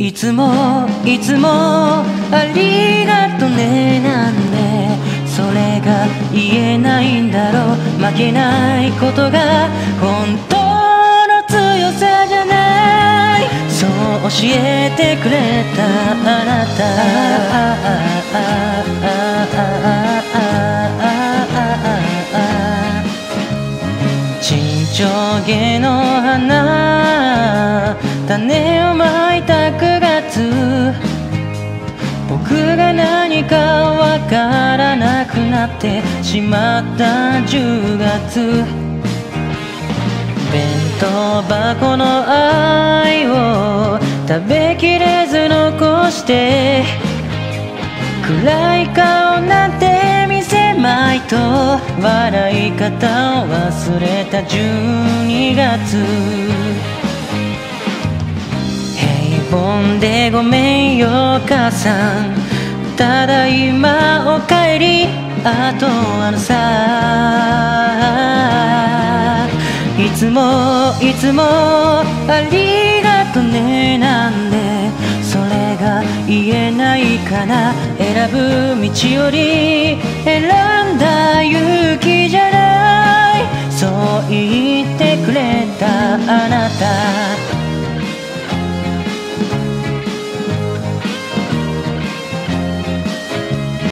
いつもいつもありがとねなんでそれが言えないんだろう。負けないことが本当の強さじゃない。そう教えてくれたあなた。沈丁毛の花種をま僕が何かわからなくなってしまった10月。弁当箱の愛を食べきれず残して。暗い顔なんて見せまいと。笑い方を忘れた12月。本でごめんよ母さん。ただいまおかえりあとあのさいつもいつもありがとねなんでそれが言えないかな。選ぶ道より選んだ勇気じゃない。そう言ってくれたあなた。